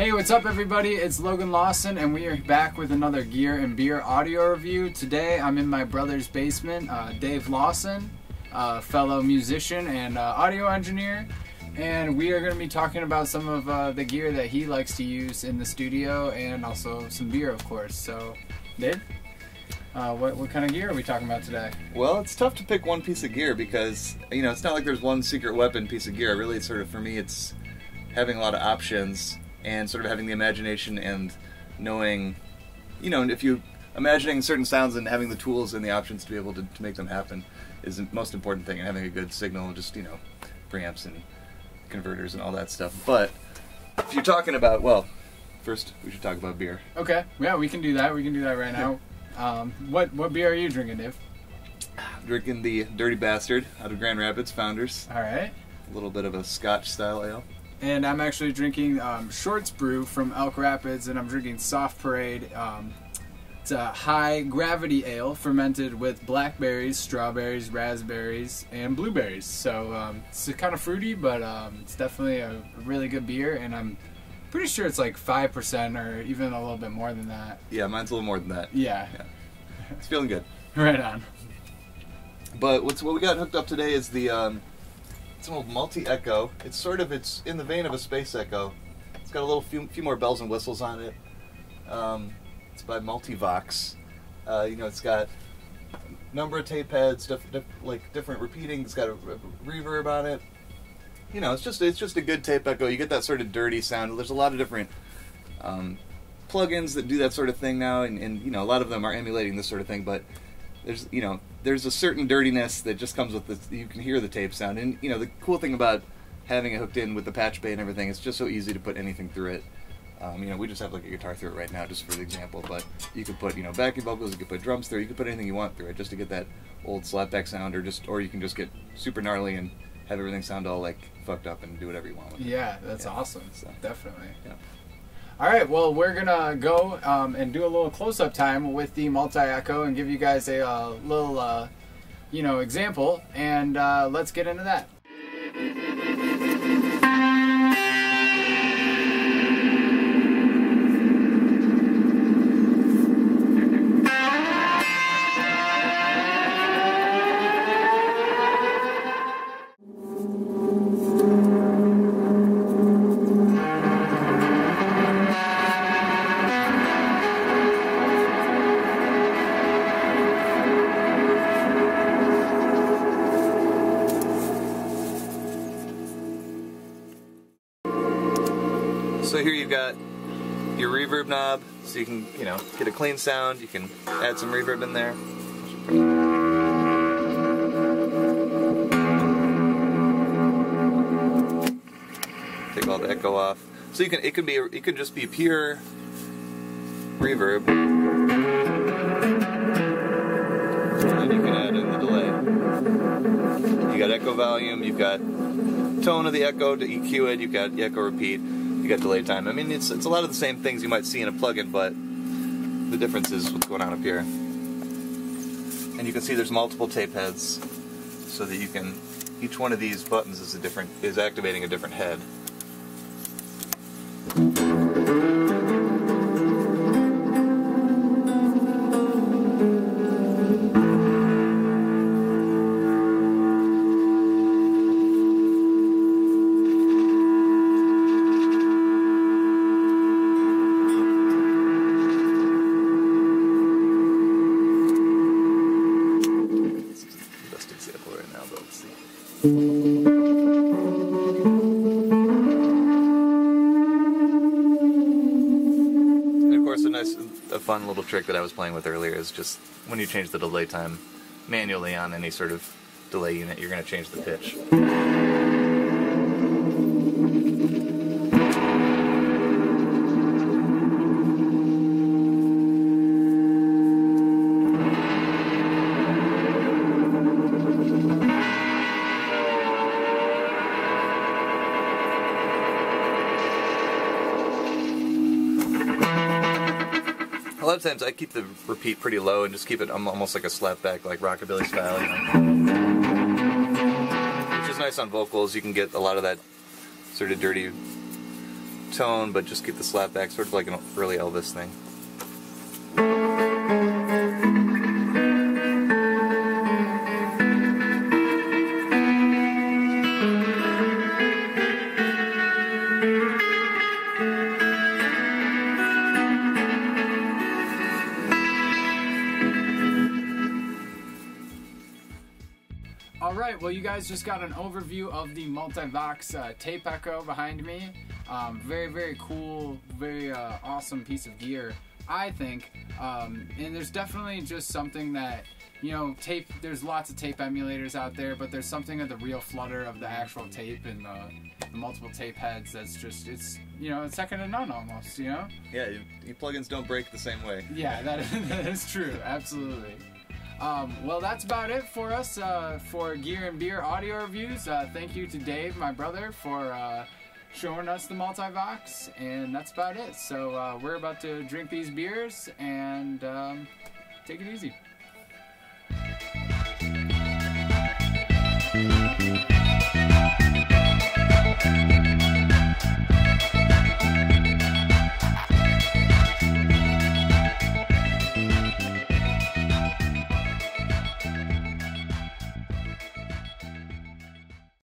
Hey, what's up, everybody? It's Logan Lawson, and we are back with another Gear and Beer audio review. Today, I'm in my brother's basement. Uh, Dave Lawson, uh, fellow musician and uh, audio engineer, and we are going to be talking about some of uh, the gear that he likes to use in the studio, and also some beer, of course. So, Dave, uh, what what kind of gear are we talking about today? Well, it's tough to pick one piece of gear because you know it's not like there's one secret weapon piece of gear. Really, it's sort of for me, it's having a lot of options and sort of having the imagination and knowing, you know, if you imagining certain sounds and having the tools and the options to be able to, to make them happen is the most important thing. And having a good signal, just you know, preamps and converters and all that stuff. But if you're talking about, well, first we should talk about beer. Okay, yeah, we can do that. We can do that right now. Um, what what beer are you drinking, Dave? Drinking the Dirty Bastard out of Grand Rapids Founders. All right. A little bit of a Scotch style ale. And I'm actually drinking um, Shorts Brew from Elk Rapids, and I'm drinking Soft Parade. Um, it's a high gravity ale fermented with blackberries, strawberries, raspberries, and blueberries. So um, it's kind of fruity, but um, it's definitely a really good beer, and I'm pretty sure it's like five percent or even a little bit more than that. Yeah, mine's a little more than that. Yeah, It's feeling good. right on. But what's what we got hooked up today is the um, it's an old multi echo. It's sort of it's in the vein of a space echo. It's got a little few, few more bells and whistles on it. Um, it's by Multivox. Uh, you know, it's got a number of tape heads, diff, diff, like different repeating. It's got a, a reverb on it. You know, it's just it's just a good tape echo. You get that sort of dirty sound. There's a lot of different um, plugins that do that sort of thing now, and, and you know, a lot of them are emulating this sort of thing. But there's you know there's a certain dirtiness that just comes with this. You can hear the tape sound, and you know the cool thing about having it hooked in with the patch bay and everything, it's just so easy to put anything through it. Um, you know, we just have like a guitar through it right now, just for the example. But you could put you know backing vocals, you could put drums through you could put anything you want through it, just to get that old slapback sound, or just or you can just get super gnarly and have everything sound all like fucked up and do whatever you want with it. Yeah, that's Yeah, awesome. so- Definitely. Yeah. All right, well, we're gonna go um, and do a little close-up time with the multi-echo and give you guys a uh, little, uh, you know, example, and uh, let's get into that. So here you've got your reverb knob, so you can, you know, get a clean sound. You can add some reverb in there. Take all the echo off. So you can, it can be, it can just be pure reverb. And you can add in the delay. You got echo volume. You've got tone of the echo to EQ it. You've got echo repeat. You got delay time. I mean, it's it's a lot of the same things you might see in a plugin, but the difference is what's going on up here. And you can see there's multiple tape heads, so that you can each one of these buttons is a different is activating a different head. Fun little trick that I was playing with earlier is just when you change the delay time manually on any sort of delay unit, you're going to change the pitch. Lot of times I keep the repeat pretty low and just keep it almost like a slapback, like rockabilly style, you know. Which is nice on vocals. You can get a lot of that sort of dirty tone, but just get the slapback, sort of like an early Elvis thing. Right, well, you guys just got an overview of the Multivox uh, tape echo behind me. Um, very, very cool, very uh, awesome piece of gear, I think. Um, and there's definitely just something that, you know, tape, there's lots of tape emulators out there, but there's something of the real flutter of the actual tape and the, the multiple tape heads that's just, it's, you know, it's second to none almost, you know? Yeah, your plugins don't break the same way. Yeah, that, that is true, absolutely. Um, well, that's about it for us uh, for Gear and Beer audio reviews. Uh, thank you to Dave, my brother, for uh, showing us the Multivox, and that's about it. So uh, we're about to drink these beers and um, take it easy.